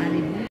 Ali